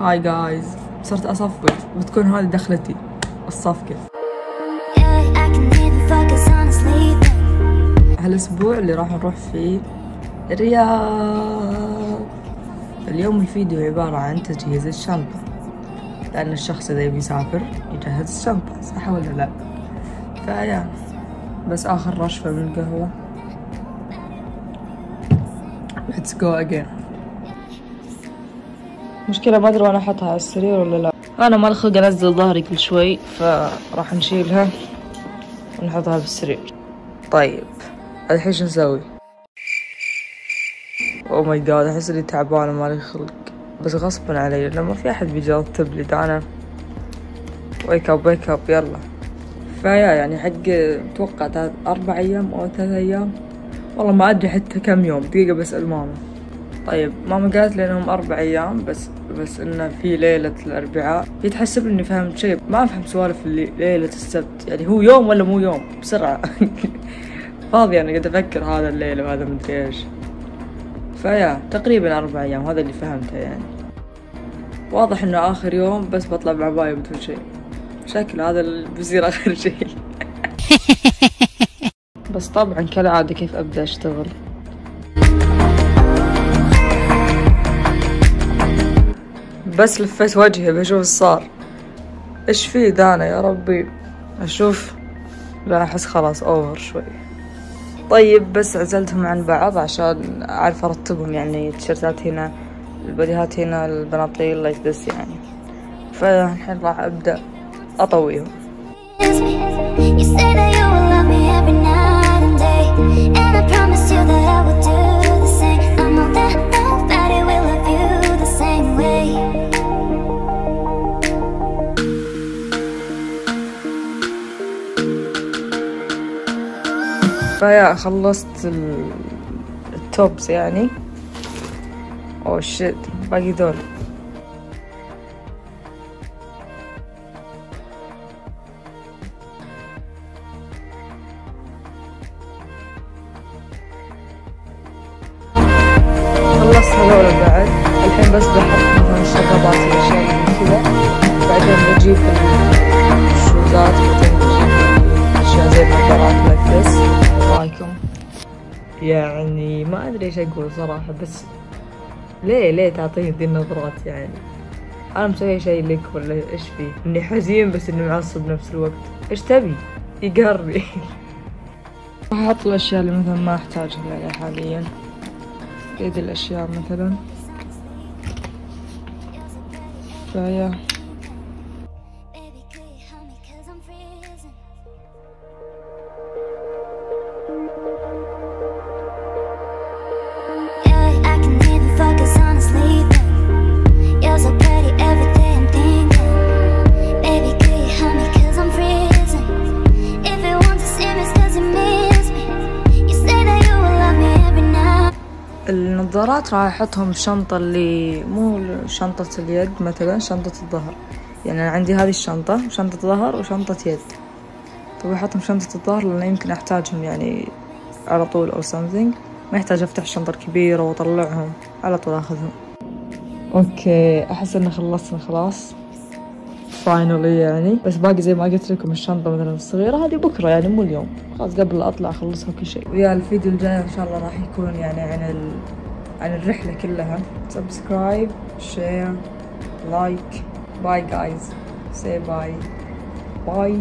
هاي جايز صرت اصفق بتكون هذه دخلتي. الصفقة. هالأسبوع اللي راح نروح فيه الرياض. اليوم الفيديو عبارة عن تجهيز الشنطة. لأن الشخص إذا يبي يسافر يجهز الشنطة صح ولا لا؟ فيا. بس آخر رشفة من القهوة. Let's go again. مشكلة ما أدري وأنا أحطها على السرير ولا لا؟ أنا ما لي خلق أنزل ظهري كل شوي فراح نشيلها ونحطها بالسرير. طيب الحين شو نسوي؟ Oh my God أحس إني تعبانة مالي خلق. بس غصبا علي لأن ما في أحد بيجي يرتب لي دانا wake up wake up يلا. فيا يعني حق أتوقع أربع أيام أو ثلاث أيام. والله ما أدري حتى كم يوم دقيقة بسأل ماما. طيب ماما قالت لي إنهم أربع أيام بس بس إنه في ليلة الأربعاء. يتحسب إني فهمت شيء ما أفهم سوالف اللي ليلة السبت يعني هو يوم ولا مو يوم؟ بسرعة. فاضي أنا قاعد أفكر هذا الليلة وهذا مدري إيش. فيا تقريبا أربع أيام هذا اللي فهمته يعني. واضح إنه آخر يوم بس بطلع بعباية بدون شيء. شكل هذا بيصير آخر شيء. بس طبعا كالعادة كيف أبدأ أشتغل؟ بس لفيت وجهي بشوف صار. إيش في دانا يا ربي؟ أشوف. لا أحس خلاص over شوي. طيب بس عزلتهم عن بعض عشان أعرف أرتبهم يعني التيشيرتات هنا البديهات هنا البناطيل like this يعني. فالحين راح أبدأ أطويهم. فيا خلصت ال- التوبس يعني. اوه شيت باقي دول خلصت هذول بعد. الحين بس بحط مثلا الشرابات الاشياء اللي كذا. بعدين بجيب رايكم يعني ما أدري إيش أقول صراحة بس ليه ليه تعطيني ذي النظرات يعني؟ أنا مسوي شيء لك ولا إيش فيه؟ إني حزين بس إني معصب نفس الوقت. إيش تبي؟ يقهرني راح أحط الاشياء اللي مثلا ما احتاجها يعني حاليا. هذه الأشياء مثلا. فيا. النظارات راح أحطهم بشنطة اللي مو شنطة اليد مثلا شنطة الظهر. يعني أنا عندي هذه الشنطة شنطة ظهر وشنطة يد. طب أحطهم شنطة الظهر لأن يمكن أحتاجهم يعني على طول أو something. ما يحتاج أفتح الشنطة الكبيرة وأطلعهم على طول أخذهم. Okay أحس ان خلصنا خلاص. Finally يعني. بس باقي زي ما قلت لكم الشنطة مثلا الصغيرة هذه بكرة يعني مو اليوم. خلاص قبل لا أطلع أخلصها كل شيء. ويا الفيديو الجاي إن شاء الله راح يكون يعني عن ال... عن الرحلة كلها. Subscribe share like bye guys see bye bye